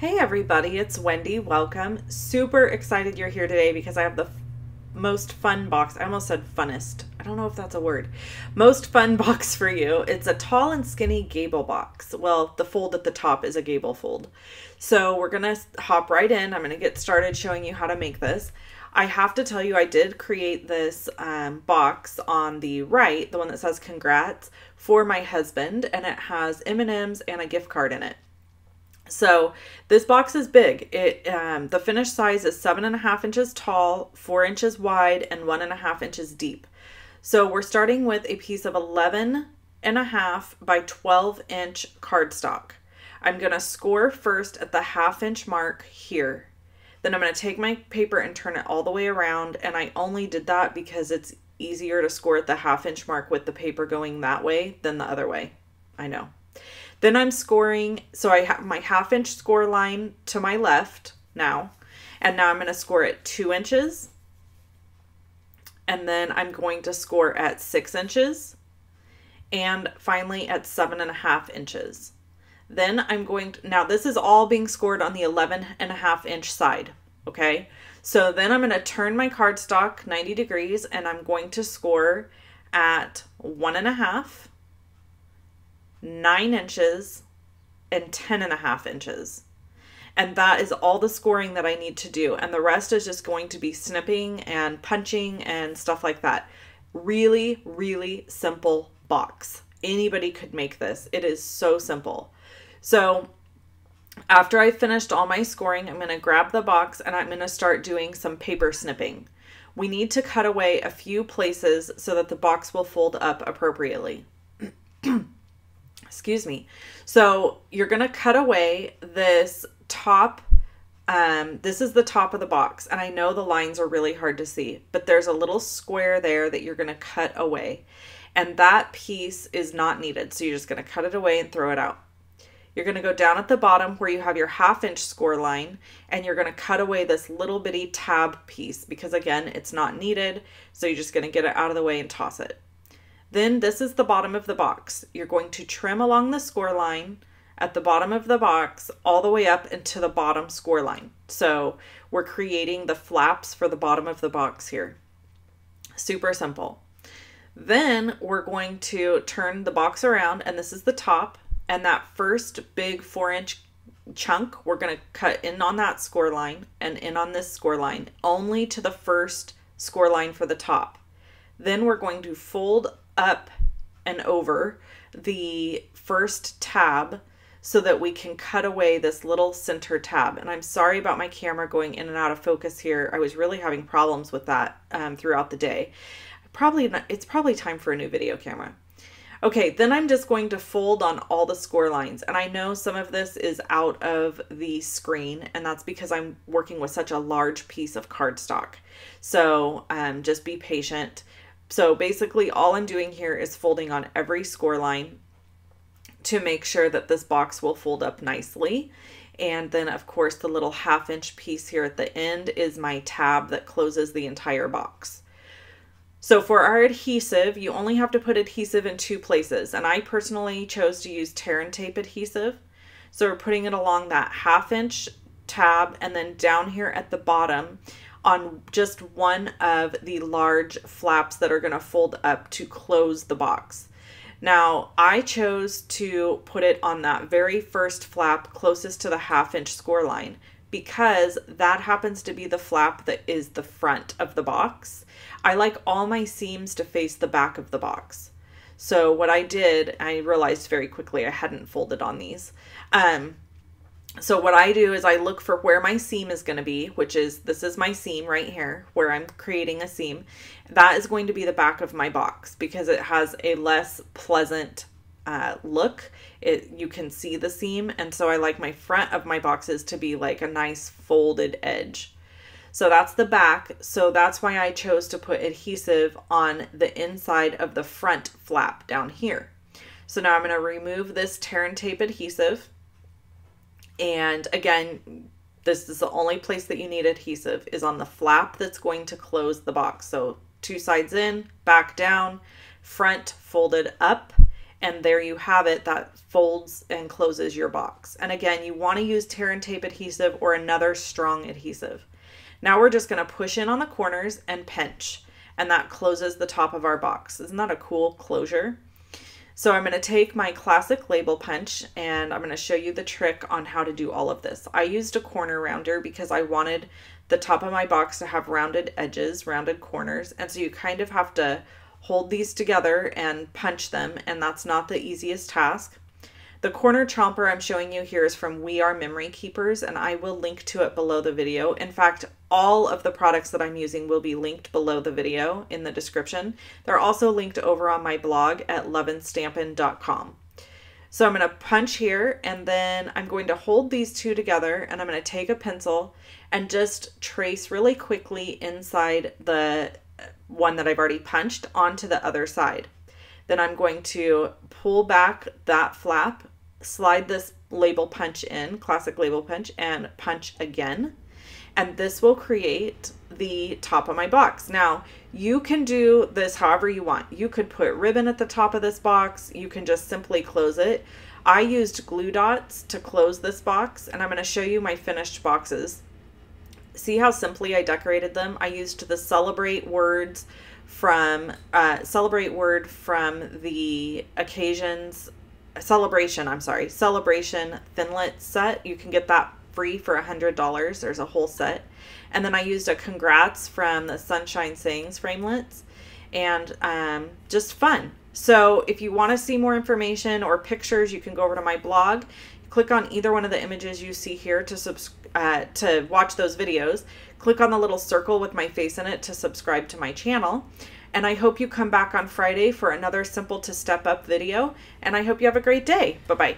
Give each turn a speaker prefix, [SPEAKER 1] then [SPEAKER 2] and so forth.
[SPEAKER 1] Hey everybody, it's Wendy. Welcome. Super excited you're here today because I have the most fun box. I almost said funnest. I don't know if that's a word. Most fun box for you. It's a tall and skinny gable box. Well, the fold at the top is a gable fold. So we're going to hop right in. I'm going to get started showing you how to make this. I have to tell you, I did create this um, box on the right, the one that says congrats, for my husband, and it has M&Ms and a gift card in it. So this box is big. It um, the finished size is seven and a half inches tall, four inches wide, and one and a half inches deep. So we're starting with a piece of 11 and a half by 12 inch cardstock. I'm going to score first at the half inch mark here. Then I'm going to take my paper and turn it all the way around. And I only did that because it's easier to score at the half inch mark with the paper going that way than the other way. I know. Then I'm scoring, so I have my half inch score line to my left now. And now I'm going to score at two inches. And then I'm going to score at six inches. And finally at seven and a half inches. Then I'm going to, now this is all being scored on the 11 and a half inch side. Okay. So then I'm going to turn my cardstock 90 degrees and I'm going to score at one and a half nine inches, and ten and a half inches. And that is all the scoring that I need to do. And the rest is just going to be snipping and punching and stuff like that. Really, really simple box. Anybody could make this. It is so simple. So after I finished all my scoring, I'm going to grab the box and I'm going to start doing some paper snipping. We need to cut away a few places so that the box will fold up appropriately. excuse me. So you're going to cut away this top. Um, this is the top of the box. And I know the lines are really hard to see, but there's a little square there that you're going to cut away. And that piece is not needed. So you're just going to cut it away and throw it out. You're going to go down at the bottom where you have your half inch score line and you're going to cut away this little bitty tab piece because again, it's not needed. So you're just going to get it out of the way and toss it. Then this is the bottom of the box. You're going to trim along the score line at the bottom of the box all the way up into the bottom score line. So we're creating the flaps for the bottom of the box here. Super simple. Then we're going to turn the box around and this is the top and that first big four inch chunk, we're going to cut in on that score line and in on this score line only to the first score line for the top. Then we're going to fold up and over the first tab so that we can cut away this little center tab. And I'm sorry about my camera going in and out of focus here. I was really having problems with that um, throughout the day. Probably not, it's probably time for a new video camera. Okay, then I'm just going to fold on all the score lines. And I know some of this is out of the screen, and that's because I'm working with such a large piece of cardstock. So um, just be patient. So basically all I'm doing here is folding on every score line to make sure that this box will fold up nicely. And then of course the little half inch piece here at the end is my tab that closes the entire box. So for our adhesive, you only have to put adhesive in two places. And I personally chose to use tear and tape adhesive. So we're putting it along that half inch tab and then down here at the bottom on just one of the large flaps that are going to fold up to close the box. Now, I chose to put it on that very first flap closest to the half inch score line because that happens to be the flap that is the front of the box. I like all my seams to face the back of the box. So what I did, I realized very quickly I hadn't folded on these. Um, so what I do is I look for where my seam is going to be, which is this is my seam right here where I'm creating a seam. That is going to be the back of my box because it has a less pleasant uh, look. It You can see the seam and so I like my front of my boxes to be like a nice folded edge. So that's the back. So that's why I chose to put adhesive on the inside of the front flap down here. So now I'm going to remove this tear and tape adhesive and again, this is the only place that you need adhesive is on the flap that's going to close the box. So two sides in, back down, front folded up, And there you have it that folds and closes your box. And again, you want to use tear and tape adhesive or another strong adhesive. Now we're just going to push in on the corners and pinch, and that closes the top of our box. Isn't that a cool closure? So I'm going to take my classic label punch and I'm going to show you the trick on how to do all of this. I used a corner rounder because I wanted the top of my box to have rounded edges, rounded corners. And so you kind of have to hold these together and punch them and that's not the easiest task. The corner chomper I'm showing you here is from We Are Memory Keepers, and I will link to it below the video. In fact, all of the products that I'm using will be linked below the video in the description. They're also linked over on my blog at luvinstampin.com. So I'm going to punch here and then I'm going to hold these two together and I'm going to take a pencil and just trace really quickly inside the one that I've already punched onto the other side. Then I'm going to pull back that flap slide this label punch in, classic label punch, and punch again. And this will create the top of my box. Now, you can do this however you want. You could put ribbon at the top of this box. You can just simply close it. I used glue dots to close this box, and I'm going to show you my finished boxes. See how simply I decorated them? I used the celebrate words from uh, celebrate word from the occasions celebration i'm sorry. Celebration Thinlits set. You can get that free for a hundred dollars. There's a whole set. And then i used a congrats from the sunshine sayings framelits and um, just fun. So if you want to see more information or pictures you can go over to my blog. Click on either one of the images you see here to subscribe uh, to watch those videos. Click on the little circle with my face in it to subscribe to my channel and I hope you come back on Friday for another Simple to Step Up video. And I hope you have a great day. Bye bye.